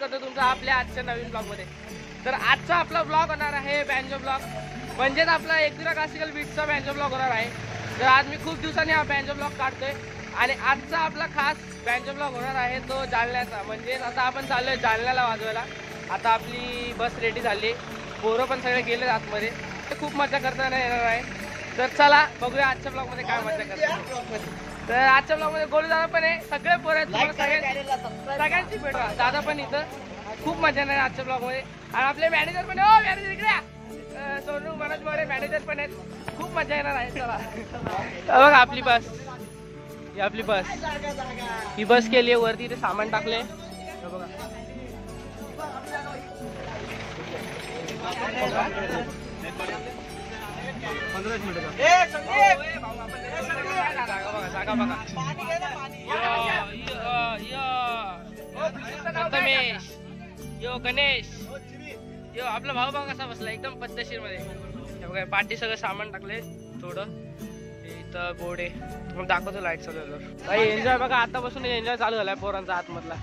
करतो तुमचं आपल्या आजच्या नवीन ब्लॉगमध्ये तर आजचा आपला ब्लॉग होणार आहे बँजो ब्लॉग म्हणजेच आपला एकविरा क्लासिकल बीटचा बँजो ब्लॉग होणार आहे. तर आज मी खूप दिवसांनी हा बँजो ब्लॉग काढतोय. आणि आजचा आपला खास बँजो ब्लॉग होणार आहे तो जालन्याचा. म्हणजेच आता आपण चाललोय जालन्याला वाजवायला. आता आपली बस रेडी झाली. पोरं पण सगळे गेले आतमध्ये. तर खूप मजा करताना येणार आहे. तर चला बघूया आजच्या ब्लॉगमध्ये काय मजा करतात. तर आजच्या ब्लॉगमध्ये गोळी दादा पण आहे. सगळे पोरं आहेत तुम्हाला सगळ्यांची सगळ्यांची भेटवा दादा पण इथं. खूप मजा नाही आजच्या ब्लॉगमध्ये. आणि आपले मॅनेजर पण आहे. ओ मॅनेजर इकडे सोनू मनोज मोरे मॅनेजर पण आहेत. खूप मजा येणार आहे. चला. बघा आपली बस. ही आपली बस. ही बस केली आहे. वरती इथे सामान टाकले बघा. जागा बघा सांगा बघा. यो, यो, प्रथमेश यो गणेश. यो आपला भाऊ बघा कसा बसला एकदम पद्धतशीरमध्ये हे बघा पाठी सगळं सामान टाकले थोडं. इथं बोर्ड मग दाखवतो लाइट सगळं काही एन्जॉय बघा आतापासून एन्जॉय चालू झालाय पोरांचा आतमधला.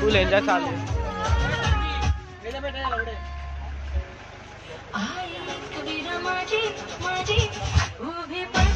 फुल एन्जॉय चालू आहे. Movie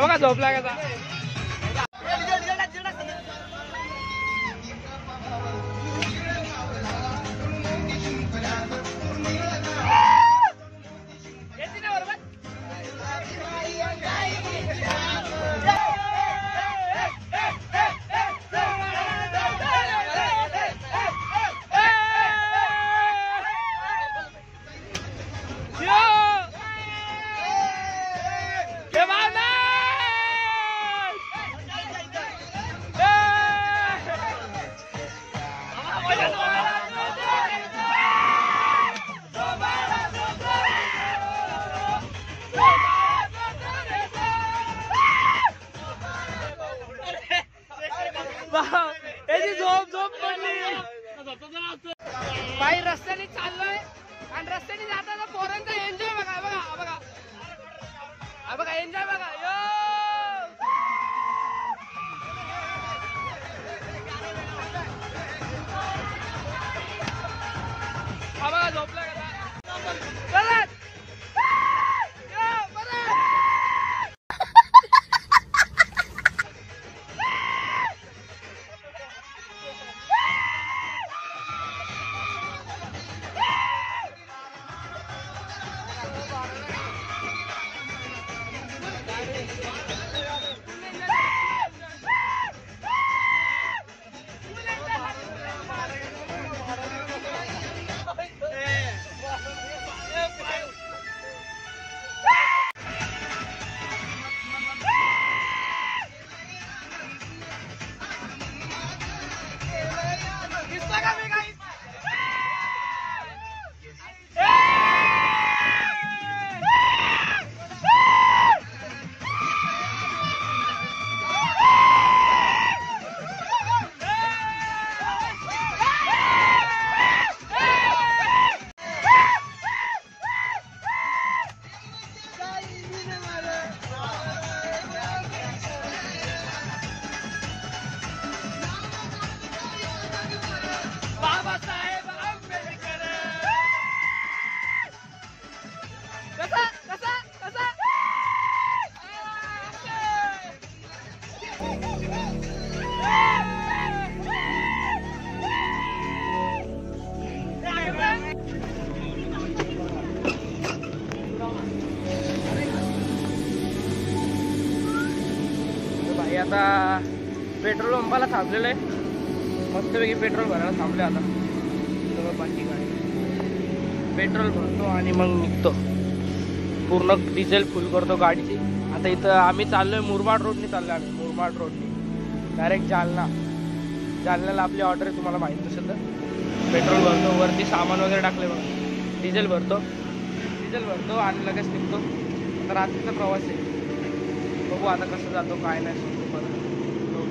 बघा झोपला कसा बाई रस्त्याने चाललोय आणि रस्त्याने जाताना पोरांचा एन्जॉय बघा बघा बघा. बघा एन्जॉय बघा. यो आता पेट्रोल पंपाला थांबलेलं आहे. मस्तपैकी पेट्रोल भरायला थांबलं आता. सगळं बाकी गाडी पेट्रोल भरतो आणि मग निघतो. पूर्ण डिझेल फुल करतो गाडीची. आता इथं आम्ही चाललोय मुरबाड रोडने चाललोय आम्ही मुरबाड रोडने. डायरेक्ट जालना. जालन्याला आपली ऑर्डर आहे तुम्हाला माहीत असेल तर. पेट्रोल भरतो वरती सामान वगैरे टाकले बघा. डिझेल भरतो. डिझेल भरतो आणि लगेच निघतो. आता रात्रीचा प्रवास आहे. बघू आता कसं जातो काय नाही सांगतो परत हो,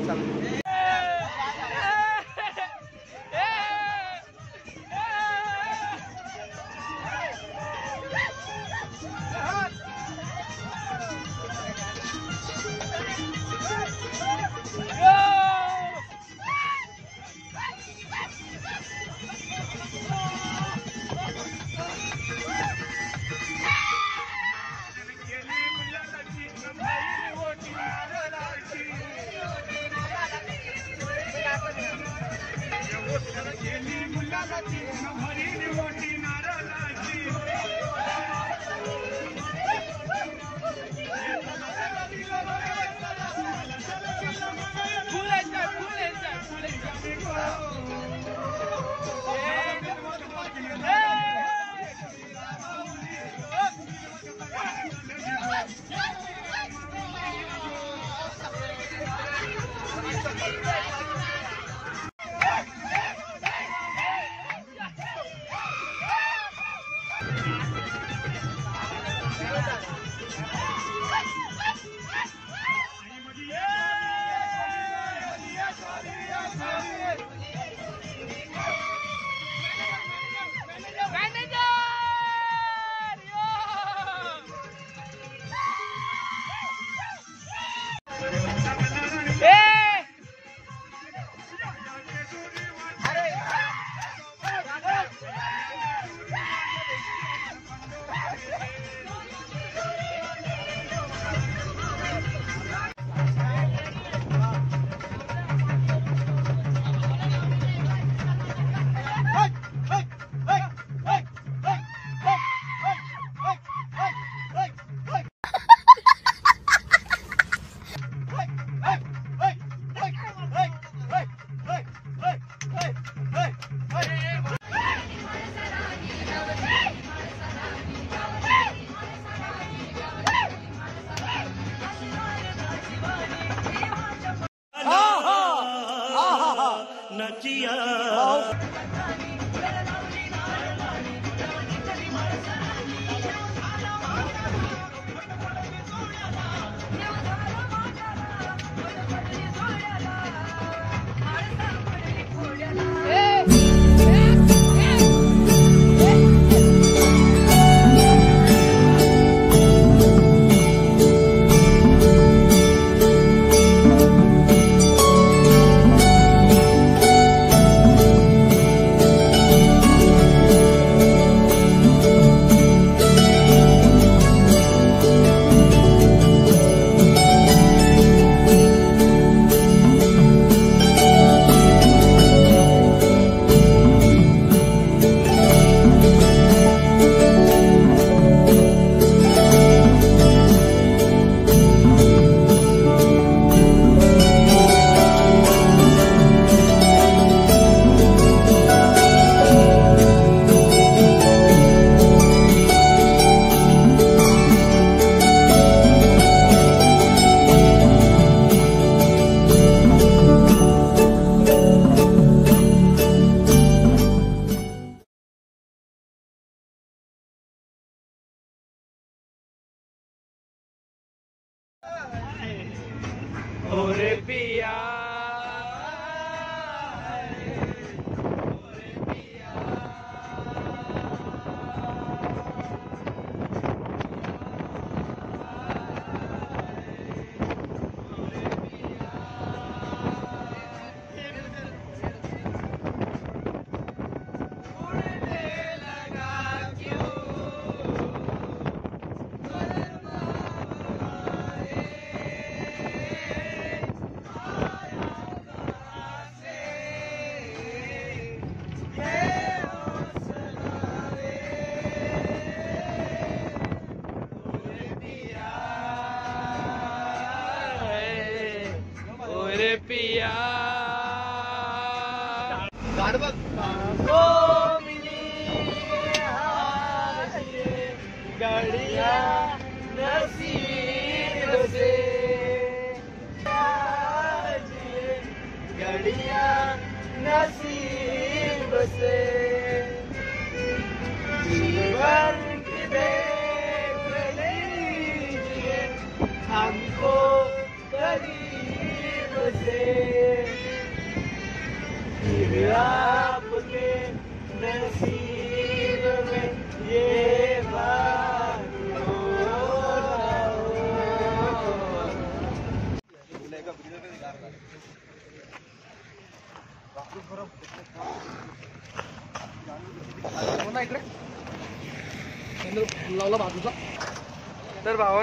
نجيا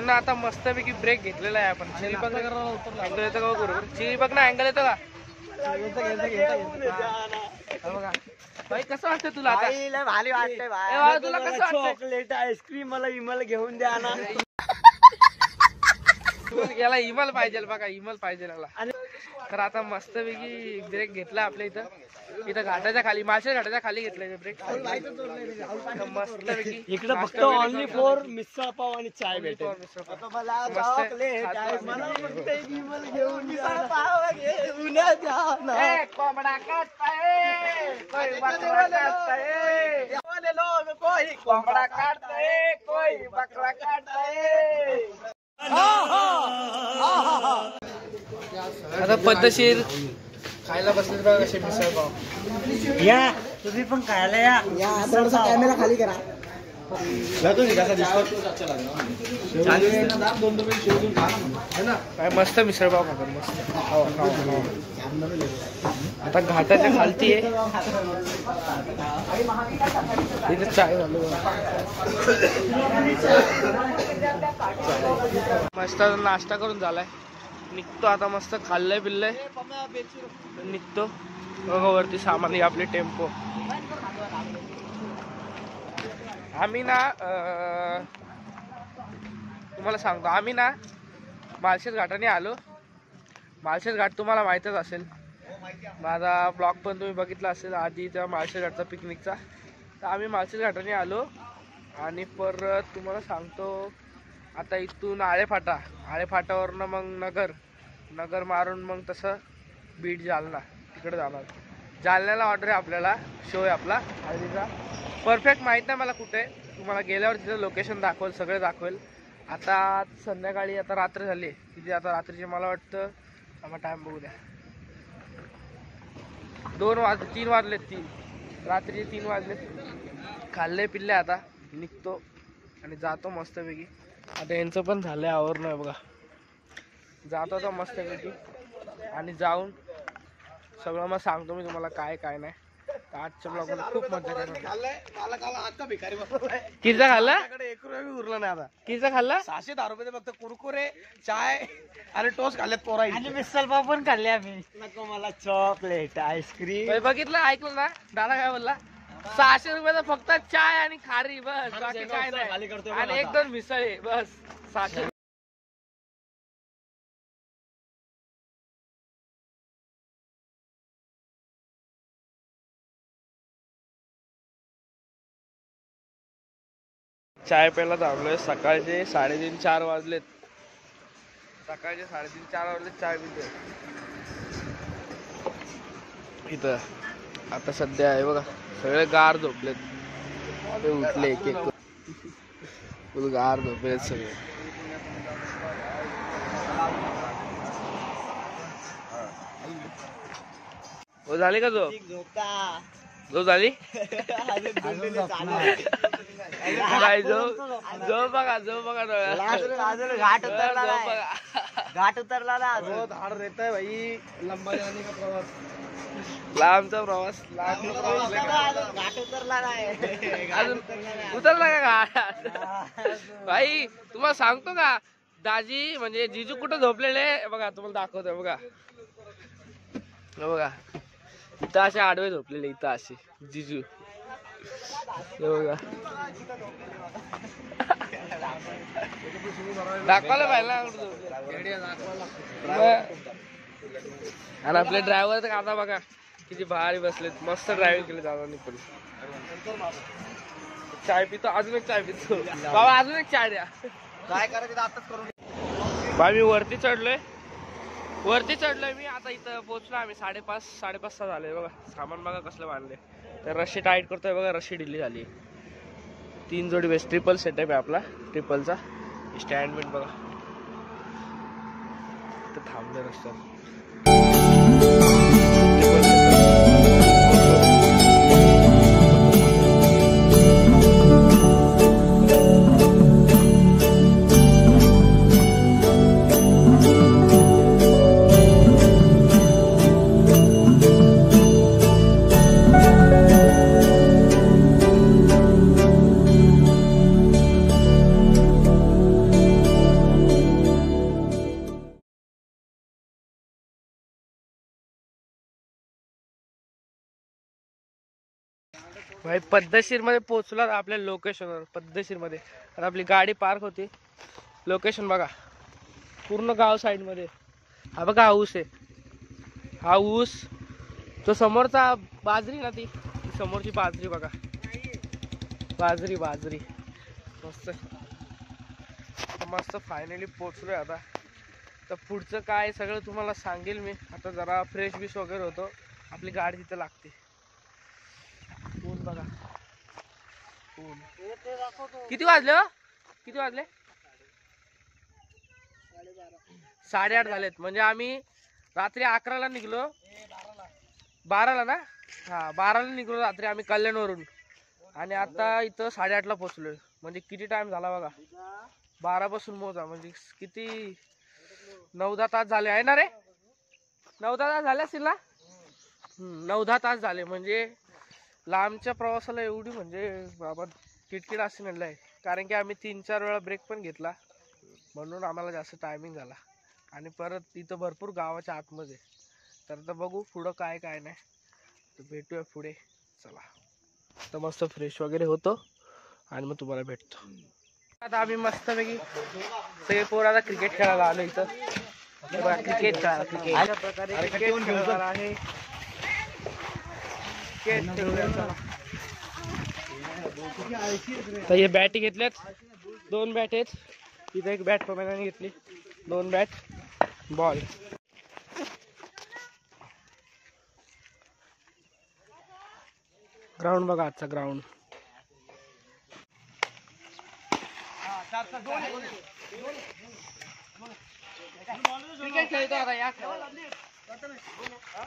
तर भावांना आता मस्तपैकी ब्रेक घेतलेला आहे आपण. चिली बघ अँगल येतो का बरोबर चिली बघ ना अँगल येतो का? हा. बघा. भाई कसं वाटतं तुला आता? भारी वाटतंय ए, भावा, तुला कसं वाटतंय? चॉकलेट आईस्क्रीम मला इमल घेऊन द्या ना. याला इमल पाहिजे बघा इमल पाहिजे याला तर आता मस्तपैकी ब्रेक घेतला आपल्या इथं. इथं घाटाच्या खाली माशे घाटाच्या खाली घेतलाय ब्रेक मस्तपैकी इकडे फक्त ऑनली फॉर मिसळ पाव आणि चाय भेटेल. कोंबडा काढताय, कोई बकरा काढताय. आता पद्धतशीर खायला बसले बघा कसे मिसळ पाव. या तुम्ही पण खायला या. कॅमेरा खाली करा. काय मस्त मिसळ पाव खातात मस्त. आता घाटाच्या खालती आहे. तिथे चाय झालं. मस्त नाश्ता करून झालाय. निघतो आता मस्त खाल्लंय पिल्लंय. निघतो. बघा वरती सामान आहे आपले टेम्पो. आम्ही ना तुम्हाला सांगतो आम्ही ना माळशेज घाटाने आलो. माळशेज घाट तुम्हाला माहीतच असेल. माझा ब्लॉग पण तुम्ही बघितला असेल आधी त्या माळशेज घाटचा पिकनिकचा तर आम्ही माळशेज घाटाने आलो. आणि परत तुम्हाला सांगतो आता इथून आळेफाटा आळेफाटावरनं मग नगर नगर मारून मग तसं बीड जालना तिकडे जाणार. जालन्याला ऑर्डर आहे आपल्याला शो आहे आपला हळदीचा. परफेक्ट माहीत नाही मला कुठे. तुम्हाला गेल्यावर तिथं लोकेशन दाखवेल सगळं दाखवेल. आता संध्याकाळी आता रात्र झाली किती आता रात्रीचे मला वाटतं आम्हाला टाईम बघू द्या. दोन वाज तीन वाजले तीन रात्रीचे तीन वाजले खाल्ले पिल्ले आता. निघतो आणि जातो मस्तपैकी. आता यांचं पण झालंय आवरणं आहे बघा. जातो आता मस्तपैकी. आणि जाऊन सगळं मग सांगतो मी तुम्हाला काय काय नाही. तर आजच्या ब्लॉगमध्ये खूप मजा किचा खाल्ला? एक रुपया बी उरला नाही आता. किचा खाल्ला? सहाशे दहा रुपये फक्त कुरकुरे चाय आणि टोस्ट खाल्लेत पोरा आणि मिसल पाव पण खाल्ले आम्ही. नको मला चॉकलेट आईस्क्रीम बघितलं ऐकलं ना? दादा काय बोलला? सहाशे रुपयाचा फक्त चाय आणि खारी बस. बाकी काय खाली नाही आणि एक. दोन मिसळे बस. सहाशे चाय प्यायला थांबलोय. सकाळचे साडेतीन चार वाजलेत. सकाळचे साडेतीन चार वाजले चाय पितोय. इथं. आता सध्या आहे बघा. सगळे गार झोपलेत. ते उठले एक एक फुल गार झोपलेत सगळे. हो झाली का झोप? झोप झाली? काय झोप झोप बघा झोप बघा. घाट उतरला घाट उतरला ना बहुत हार्ड रहता है भाई लंबा जाने का प्रवास. लांबचा प्रवास लांबचा का- घाट उतरला नाही अजून उतरला का घाट भाई तुम्हाला सांगतो का? दाजी म्हणजे जिजू कुठं झोपलेले? बघा तुम्हाला दाखवतो बघा. बघा. इथं असे आडवे झोपलेले इथं असे जिजू. बघा. दाखवायला पाहिजे ना आणि आपले ड्रायव्हर तर आता बघा किती भारी बसलेत. मस्त ड्रायव्हिंग केले दादांनी पण. चाय पितो अजून एक चाय पितो. बाबा अजून एक चाय द्या. काय करायचं आताच करून मी वरती चढलोय. वरती चढलोय मी. आता इथं पोहोचलो आम्ही. साडेपाच साडेपाच सहा झाले बघा. सामान बघा कसलं बांधले तर रशी टाईट करतोय बघा. रशी ढिली झाली. तीन जोडी बेस्ट ट्रिपल सेटअप आहे आपला. ट्रिपलचा स्टँड बिट बघा. इथं थांबले रस्त्यावर. म्हणजे पद्धतशीरमध्ये पोहोचला आपल्या लोकेशनवर पद्धतशीरमध्ये आपली गाडी पार्क होती. लोकेशन बघा. पूर्ण गाव साईडमध्ये हा बघा हा ऊस आहे. हा ऊस तो समोरचा बाजरी ना ती समोरची बाजरी बघा. बाजरी बाजरी. मस्त. मस्त फायनली पोचलोय आता. तर पुढचं काय सगळं तुम्हाला सांगेल मी. आता जरा फ्रेश बिश वगैरे होतो. आपली गाडी तिथं लागते. बघा. किती वाजले हो? किती वाजले? साडेआठ झालेत. म्हणजे आम्ही रात्री अकराला निघलो. बाराला ना? हा बाराला निघलो रात्री आम्ही कल्याणवरून. आणि आता इथं साडेआठला पोचलोय म्हणजे किती टाइम झाला बघा? बारा पासून मोजा. म्हणजे किती? नऊ दहा तास झाले. आहे ना रे? नऊ दहा तास झाले असतील ना? नऊ दहा तास झाले. म्हणजे लांबच्या प्रवासाला एवढी म्हणजे बाबा किटकिट असे म्हणलं आहे कारण की आम्ही तीन चार वेळा ब्रेक पण घेतला. म्हणून आम्हाला जास्त टायमिंग झाला. आणि परत इथं भरपूर गावाच्या आतमध्ये. तर आता बघू पुढं काय काय नाही. तर भेटूया पुढे. चला. तर मस्त फ्रेश वगैरे होतो. आणि मग तुम्हाला भेटतो. आता आम्ही मस्तपैकी सगळे पोर आता क्रिकेट खेळायला आलो इथं. क्रिकेट खेळायला क्रिकेट अशा प्रकारे क्रिकेट खेळणार आहे क्रिकेट खेळूया चला. तर हे बॅट घेतल्यात. दोन बॅट आहेत. तिथे एक बॅट प्रमाणे घेतली. दोन बॅट. बॉल ग्राउंड बघा आजचा ग्राउंड क्रिकेट खेळतो आता या खेळायला. कुठं दोन दिले?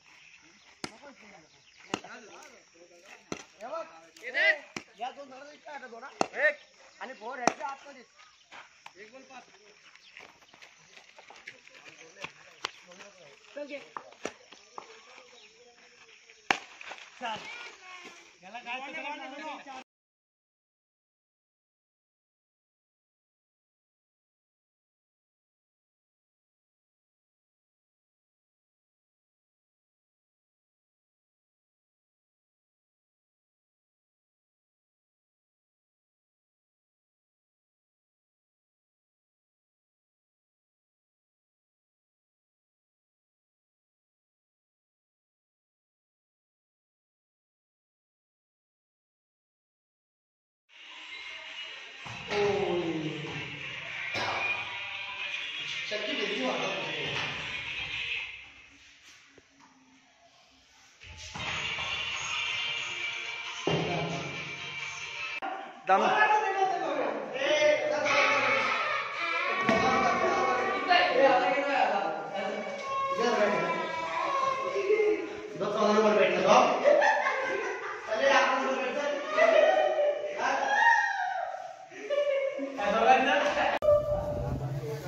या दोन झाडाला इतका एक आणि फोर ह्याच्या आतमध्ये एक बोल पाच चल घे. चाल. याला काय Ôi. Sẽ kiếm đến như hoạt động gì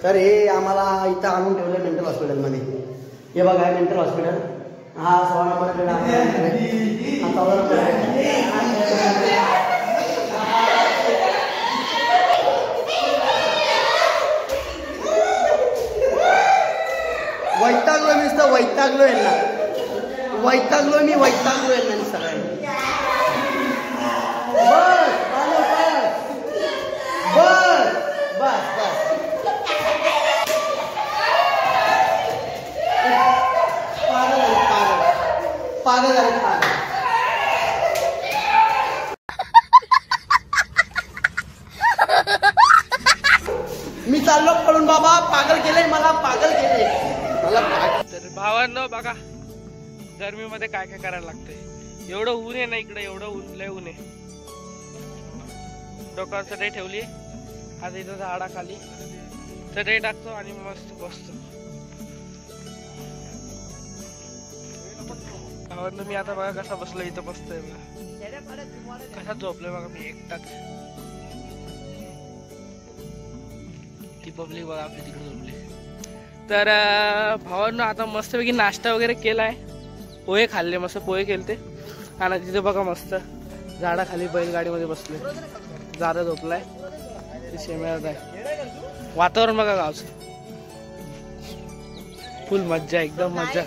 तर हे आम्हाला इथं आणून ठेवलं मेंटल हॉस्पिटलमध्ये हे बघा मेंटल हॉस्पिटल हा सोळा आता वर वैतागलो मी नुसतं वैतागलो यांना. वैतागलो मी वैतागलो यांना सगळ्यांनी. पागल आहे. पागल मी चाललो पळून बाबा पागल केलंय मला पागल केलंय मला तर भावांनो बघा गरमीमध्ये काय काय करायला लागतंय. एवढं ऊन आहे ना इकडे एवढं ऊन लय ऊन आहे. डोक्यावर सडे ठेवली. आज इथं झाडाखाली. सडे टाकतो आणि मस्त बसतो. भावांनो मी आता बघा कसा बसलो इथं बसतोय कसा झोपलोय बघा मी एकटाच ती पब्लिक बघा आपली तिकडे झोपली. तर भावांना भावांनो आता मस्तपैकी नाश्ता वगैरे केलाय. पोहे खाल्ले मस्त पोहे केलते. आणि तिथे बघा मस्त झाडाखाली बैलगाडीमध्ये बसले जारा झोपलाय. ते शेमेळत आहे. वातावरण बघा गावचं. फुल मज्जा एकदम मज्जा.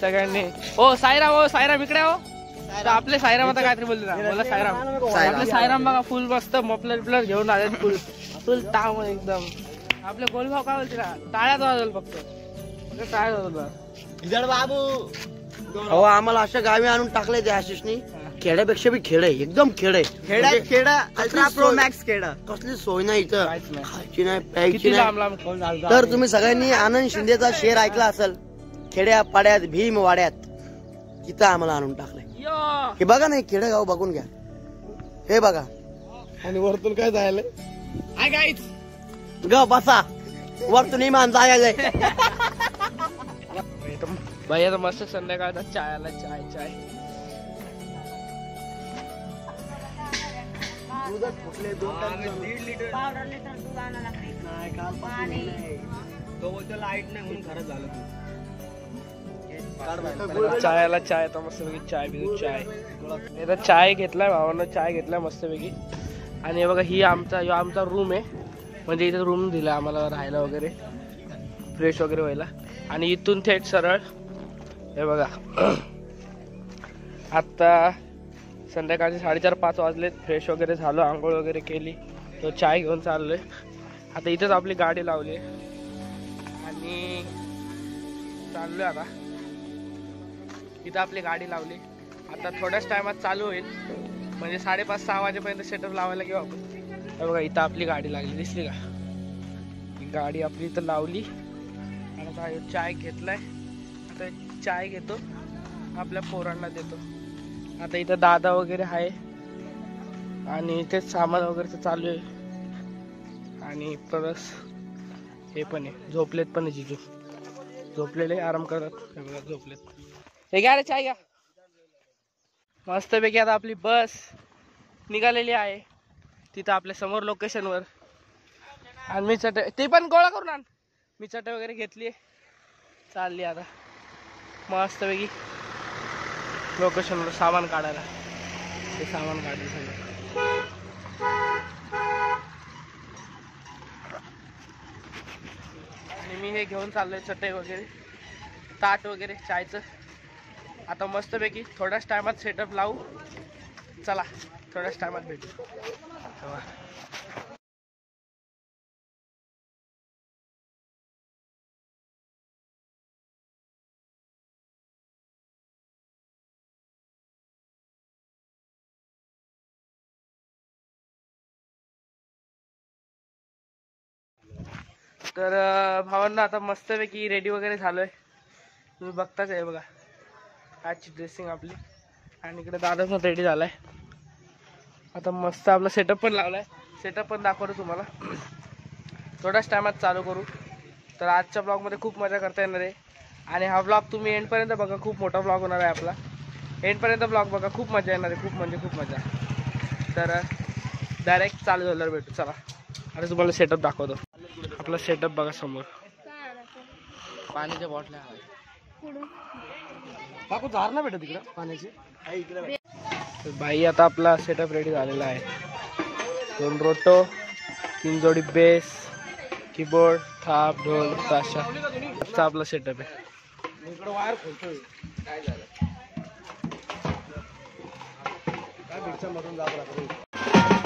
सगळ्यांनी. ओ साईराम ओ साईराम इकडे हो आपले साईराम आता काहीतरी बोलले ना. मला साईराम. आपले साईराम बघा फुल मस्त मफलर बिफलर घेऊन आले फुल. फुल ताव एकदम. आपले गोलभाव काय बोलते ना टाळ्यात वाजवल फक्त. टाळ्यात वाजवल. बाबू. हो आम्हाला अशा गावी आणून टाकले त्या आशिषनी. खेड्यापेक्षा बी खेड आहे एकदम खेड आहे. खेडा म्हणजे खेडा कसली अल्ट्रा प्रो सोय- मॅक्स खेडा. कसली सोय नाही इथं. काहीच नाही. खायची नाही प्यायची किती लांब नाही लांब झालं तर तुम्ही सगळ्यांनी आनंद शिंदेचा शेर ऐकला असेल खेड्या पाड्यात भीम वाड्यात तिथं आम्हाला आणून टाकलंय. हे बघा नाही खेडेगाव बघून घ्या. हे बघा. आणि वरतून काय जायला हाय गाईज ग बसा. वरतून इमान जायचंय भैया तर मस्त संध्याकाळचा चाय. आला चाय चाय चाय आला चाय आता मस्तपैकी चाय पिऊ चाय. आता चाय घेतलाय भावानं चाय घेतलाय मस्तपैकी. आणि हे बघा ही आमचा ह्यो आमचा रूम आहे. म्हणजे इथे रूम दिला आम्हाला राहायला वगैरे. फ्रेश वगैरे व्हायला. आणि इथून थेट सरळ हे बघा. आत्ता संध्याकाळचे साडेचार पाच वाजले फ्रेश वगैरे झालो आंघोळ वगैरे केली. तो चाय घेऊन चाललोय. आता इथंच आपली गाडी लावली आणि चाललोय आता. इथं आपली गाडी लावली. आता थोड्याच टायमात चालू होईल. म्हणजे साडेपाच सहा वाजेपर्यंत सेटअप लावायला घेऊ आपण. हे बघा इथं आपली गाडी लागली. दिसली का? गाडी आपली इथं लावली. आणि आता चाय घेतलाय. आता चाय घेतो. आपल्या पोरांना देतो. आता इथं दादा वगैरे आहे. आणि इथेच सामान वगैरे चालू आहे. आणि परस हे पण आहे. झोपलेत पण आहे जिजू. झोपलेले आराम करतात. हे बघा झोपलेत. हे घ्या रे चाय घ्या. मस्तपैकी आता आपली बस निघालेली आहे. तिथं आपल्यासमोर लोकेशनवर आणि मी चट ते पण गोळा करून आण. मी चट वगैरे घेतली चालली आता. मस्तपैकी. लोकेशनवर सामान काढायला. ते सामान काढलं सगळं आणि मी हे घेऊन चाललोय चटई वगैरे ताट वगैरे चायचं. आता मस्तपैकी थोड्याच टायमात सेटअप लावू. चला थोड्याच टायमात भेटू. तर भावांना आता मस्तपैकी रेडी वगैरे झालोय. तुम्ही बघताच आहे बघा. आजची ड्रेसिंग आपली. आणि इकडे दादा पण रेडी झालाय. आता मस्त आपला सेटअप पण लावलाय. सेटअप पण दाखवतो तुम्हाला. थोड्याच टायमात चालू करू. तर आजच्या ब्लॉगमध्ये खूप मजा करता येणार आहे. आणि हा ब्लॉग तुम्ही एंडपर्यंत बघा. खूप मोठा ब्लॉग होणार आहे आपला. एंडपर्यंत ब्लॉग बघा. खूप मजा येणार आहे. खूप म्हणजे खूप मजा. तर डायरेक्ट चालू झाल्यावर भेटू. चला. आता तुम्हाला सेटअप दाखवतो. आपला सेटअप बघा समोर. पाण्याच्या बॉटल्या काकू झार ना भेटत तिकडं पाण्याची? तर भाई आता आपला सेटअप रेडी झालेला आहे. दोन रोटो तीन जोडी बेस कीबोर्ड थाप ढोल ताशा. आजचा आपला सेटअप आहे. इकडं वायर खोलतोय. काय झालं? काय भिक्षा मधून जावं लागतं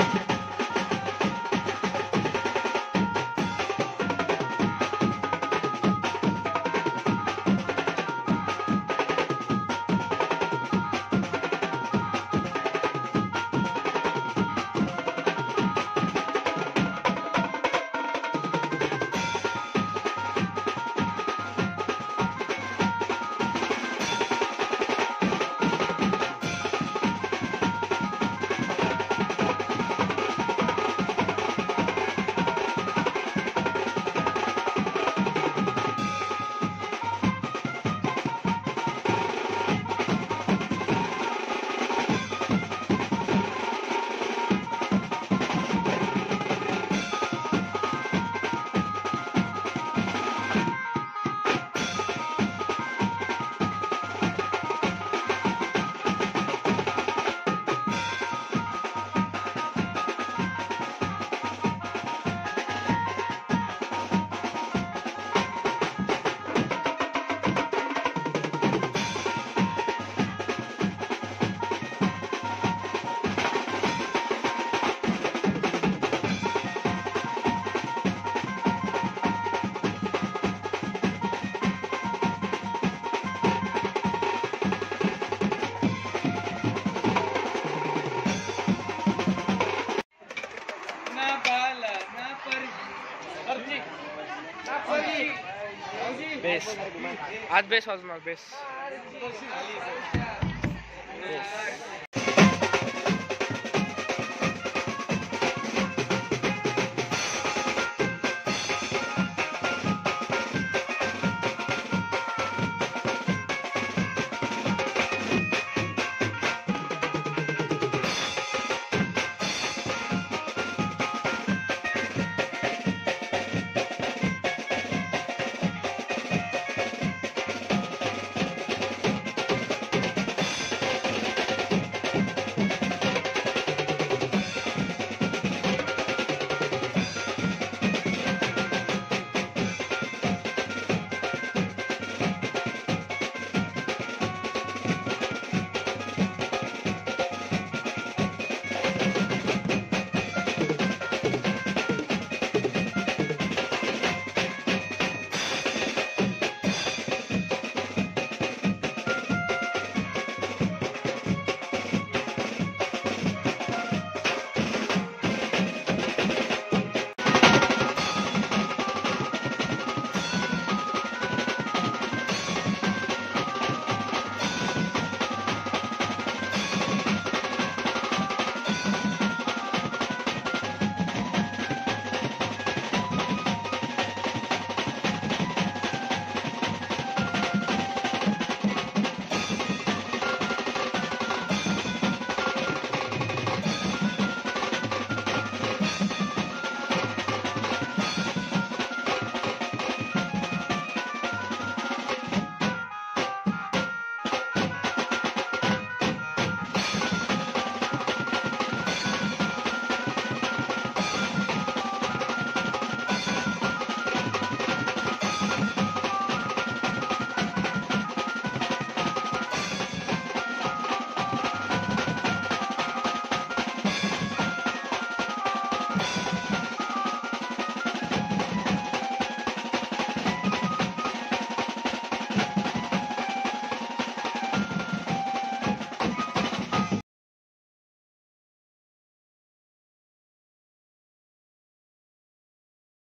बेस आज बेस वाजणार बेस बेस